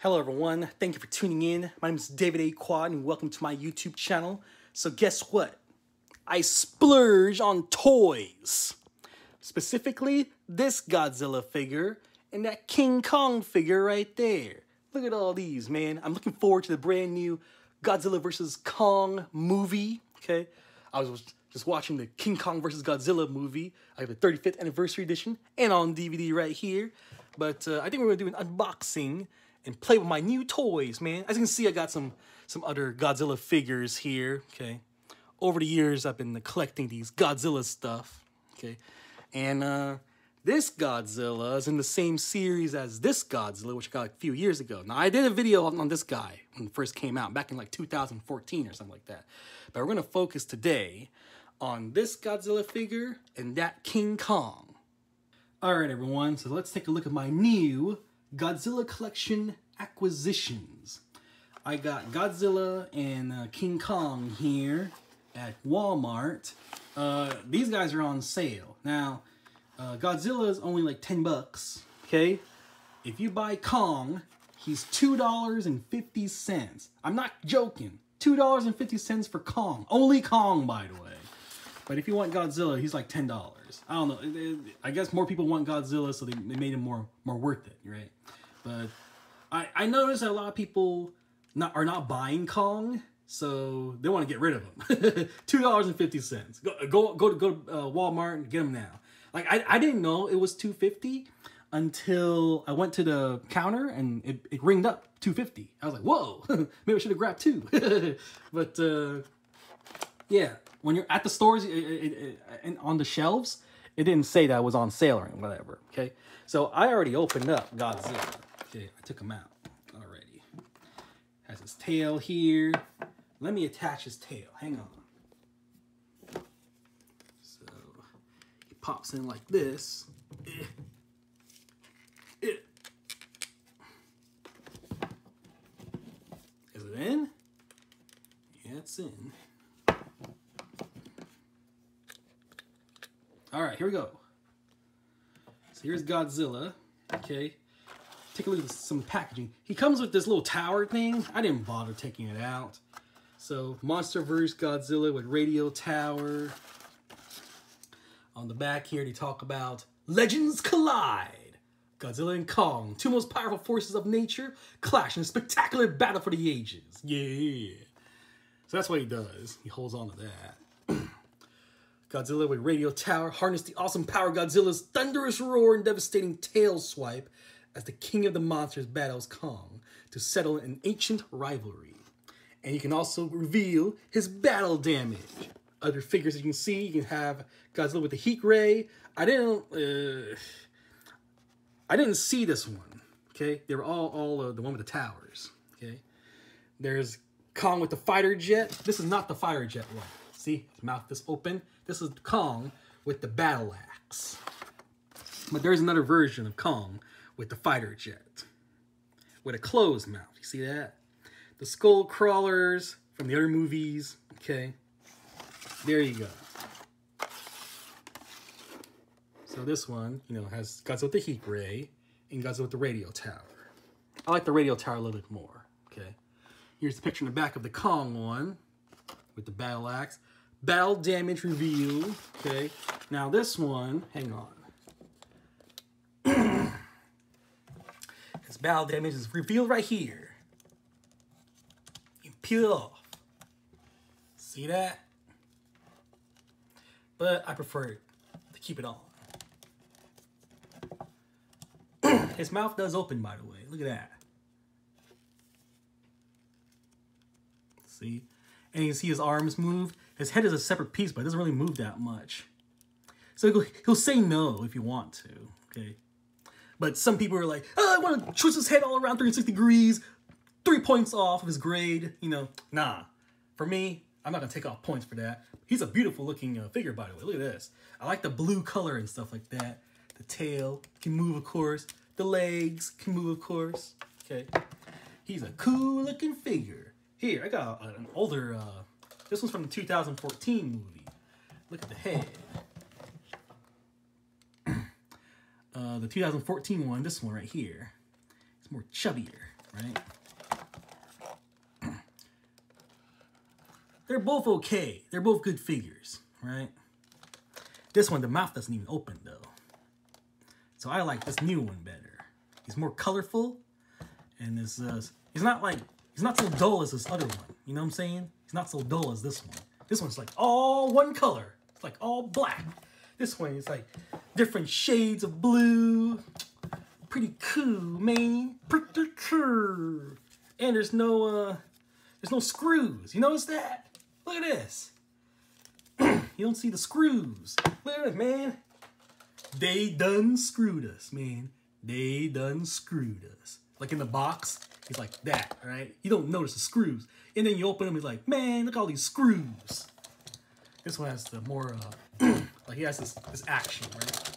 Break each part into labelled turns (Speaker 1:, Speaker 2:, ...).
Speaker 1: Hello, everyone. Thank you for tuning in. My name is David A. Khoa, and welcome to my YouTube channel. So, guess what? I splurge on toys. Specifically, this Godzilla figure and that King Kong figure right there. Look at all these, man. I'm looking forward to the brand new Godzilla vs. Kong movie. Okay. I was just watching the King Kong vs. Godzilla movie. I have the 35th anniversary edition and on DVD right here. But uh, I think we're gonna do an unboxing and play with my new toys, man. As you can see, I got some some other Godzilla figures here. Okay, over the years, I've been collecting these Godzilla stuff. Okay, and uh, this Godzilla is in the same series as this Godzilla, which I got a few years ago. Now, I did a video on, on this guy when it first came out, back in like 2014 or something like that. But we're gonna focus today on this Godzilla figure and that King Kong. All right, everyone, so let's take a look at my new Godzilla Collection acquisitions. I got Godzilla and uh, King Kong here at Walmart. Uh, these guys are on sale. Now, uh, Godzilla is only like 10 bucks, okay? If you buy Kong, he's $2.50. I'm not joking. $2.50 for Kong. Only Kong, by the way. But if you want Godzilla, he's like ten dollars. I don't know. I guess more people want Godzilla, so they, they made him more more worth it, right? But I I noticed that a lot of people not are not buying Kong, so they want to get rid of him. Two dollars and fifty cents. Go go go to go to uh, Walmart and get him now. Like I I didn't know it was two fifty until I went to the counter and it, it ringed up 250. I was like, whoa, maybe I should have grabbed two. but uh, yeah, when you're at the stores it, it, and on the shelves, it didn't say that it was on sale or whatever. Okay, so I already opened up Godzilla. Okay, I took him out already. Has his tail here. Let me attach his tail. Hang on. So he pops in like this. Is it in? Yeah, it's in. All right, here we go. So here's Godzilla. Okay. Take a look at some packaging. He comes with this little tower thing. I didn't bother taking it out. So MonsterVerse Godzilla with radio tower. On the back here, they talk about Legends Collide. Godzilla and Kong, two most powerful forces of nature, clash in a spectacular battle for the ages. Yeah. So that's what he does. He holds on to that. Godzilla with Radio Tower harness the awesome power Godzilla's thunderous roar and devastating tail swipe as the king of the monsters battles Kong to settle an ancient rivalry. And you can also reveal his battle damage. Other figures you can see, you can have Godzilla with the heat ray. I didn't, uh, I didn't see this one. Okay, they were all all uh, the one with the towers. Okay, there's Kong with the fighter jet. This is not the fighter jet one. See, his mouth is open. This is Kong with the battle axe. But there's another version of Kong with the fighter jet. With a closed mouth. You see that? The skull crawlers from the other movies. Okay. There you go. So this one, you know, has Godzilla with the heat ray and Godzilla with the radio tower. I like the radio tower a little bit more. Okay. Here's the picture in the back of the Kong one with the battle axe. Battle damage reveal. Okay. Now this one, hang on. His battle damage is revealed right here. You peel it off. See that? But I prefer to keep it on. His mouth does open, by the way. Look at that. See? And you can see his arms move. His head is a separate piece, but it doesn't really move that much. So he'll, he'll say no if you want to, okay? But some people are like, oh, I want to twist his head all around 360 degrees, three points off of his grade. You know, nah. For me, I'm not going to take off points for that. He's a beautiful looking uh, figure, by the way. Look at this. I like the blue color and stuff like that. The tail can move, of course. The legs can move, of course. Okay. He's a cool looking figure. Here, I got an older, uh, this one's from the 2014 movie. Look at the head. uh, the 2014 one, this one right here, it's more chubbier, right? They're both okay. They're both good figures, right? This one, the mouth doesn't even open though. So I like this new one better. He's more colorful, and this uh, he's not like he's not so dull as this other one. You know what I'm saying? He's not so dull as this one. This one's like all one color. It's like all black. This one is like different shades of blue. Pretty cool, man. Pretty cool. And there's no uh there's no screws. You notice that? Look at this. you don't see the screws. Look at this, man. They done screwed us, man. They done screwed us. Like in the box, he's like that, right? You don't notice the screws. And then you open them, he's like, man, look at all these screws. This one has the more, uh, like he has this, this action, right?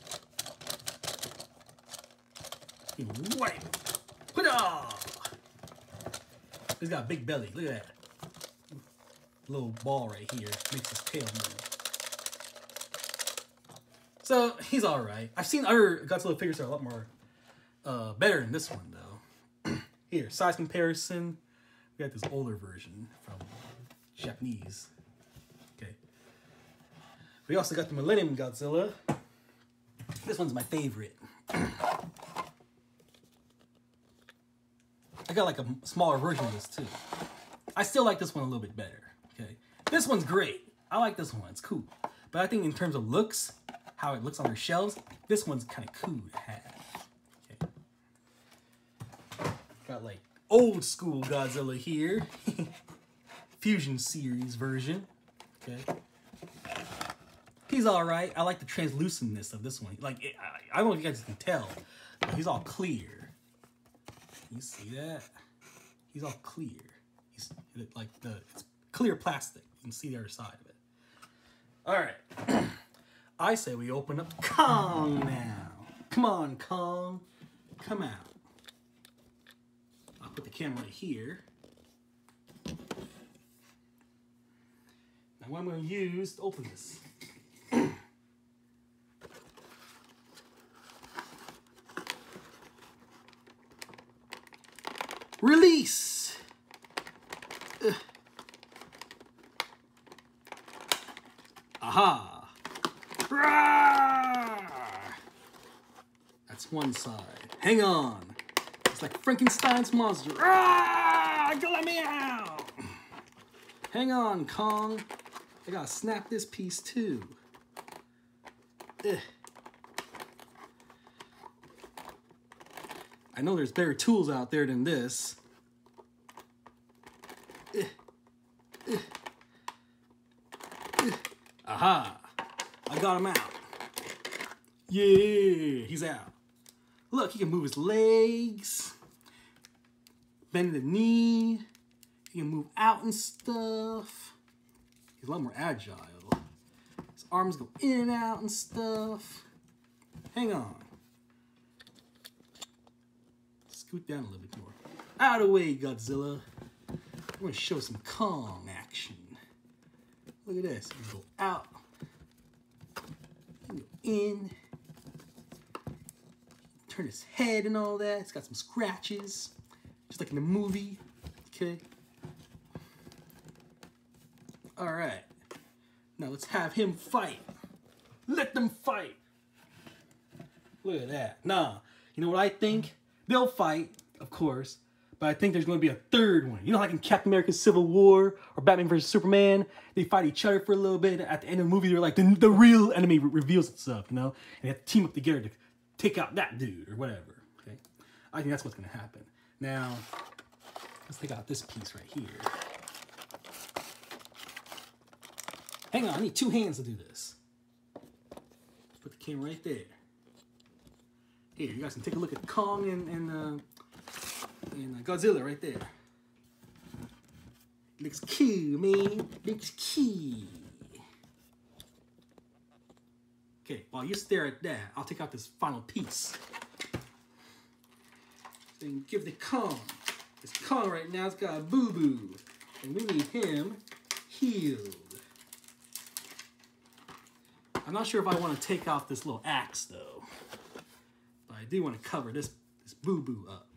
Speaker 1: He wipe. Put He's got a big belly. Look at that. Little ball right here makes his tail move. So he's all right. I've seen other Godzilla figures that are a lot more uh, better than this one though. Here, size comparison. We got this older version from Japanese. Okay. We also got the Millennium Godzilla. This one's my favorite. I got like a smaller version of this too. I still like this one a little bit better. Okay, this one's great. I like this one. It's cool. But I think in terms of looks, how it looks on their shelves, this one's kind of cool to have. Okay. Got like old school Godzilla here. Fusion series version. Okay. He's all right. I like the translucentness of this one. Like, it, I, I don't know if you guys can tell, but he's all clear. You see that? He's all clear. He's like the it's clear plastic. You can see the other side of it. All right. I say we open up Kong now. Come on, Kong. Come out. Camera here. Now what I'm going to use to open this. Release! Ugh. Aha! Rawr! That's one side. Hang on. It's like Frankenstein's monster. Rawr! Let me out! Hang on, Kong. I gotta snap this piece too. Ugh. I know there's better tools out there than this. Aha! I got him out. Yeah, he's out. Look, he can move his legs, bend the knee, he can move out and stuff. He's a lot more agile. His arms go in and out and stuff. Hang on scoot down a little bit more. Out of the way, Godzilla. I'm gonna show some Kong action. Look at this. Go out. Go in. Turn his head and all that. It's got some scratches. Just like in the movie. Okay. Alright. Now let's have him fight. Let them fight. Look at that. Nah. You know what I think? They'll fight, of course, but I think there's going to be a third one. You know, like in Captain America Civil War or Batman vs. Superman, they fight each other for a little bit. At the end of the movie, they're like, the, the real enemy re reveals itself, you know? And they have to team up together to take out that dude or whatever, okay? I think that's what's going to happen. Now, let's take out this piece right here. Hang on, I need two hands to do this. Put the camera right there. Here, you guys can take a look at Kong and, and, uh, and uh, Godzilla right there. Looks cool, man. Looks cool. Okay, while you stare at that, I'll take out this final piece. Then give the Kong. This Kong right now has got a boo-boo. And we need him healed. I'm not sure if I want to take off this little axe, though. But I do want to cover this, this boo-boo up.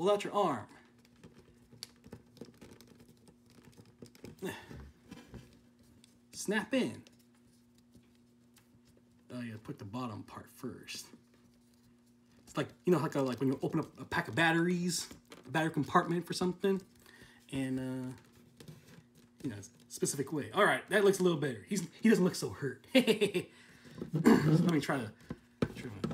Speaker 1: hold out your arm. Snap in. Oh yeah, put the bottom part first. It's like you know, like a, like when you open up a pack of batteries, a battery compartment for something, and uh, you know, specific way. All right, that looks a little better. He's he doesn't look so hurt. Let me try to. Try to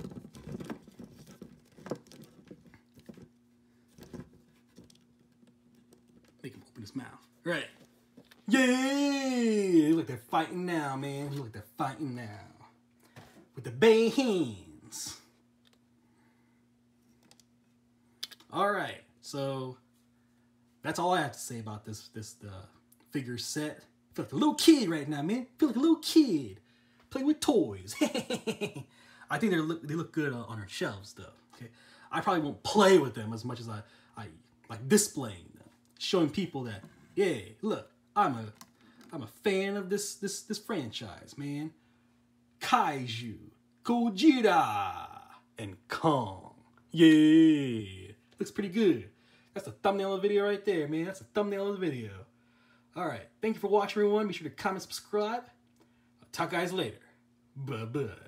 Speaker 1: make him open his mouth. Right. Yay! Look, they're fighting now, man. Look, they're fighting now. The bay hands. All right, so that's all I have to say about this this uh, figure set. I feel like a little kid right now, man. I feel like a little kid playing with toys. I think they look they look good uh, on our shelves though. Okay, I probably won't play with them as much as I I like displaying them, showing people that yeah, look, I'm a I'm a fan of this this this franchise, man. Kaiju, Gojira, and Kong. Yeah, looks pretty good. That's the thumbnail of the video right there, man. That's the thumbnail of the video. All right, thank you for watching, everyone. Be sure to comment, subscribe. I'll talk guys later. Bye bye.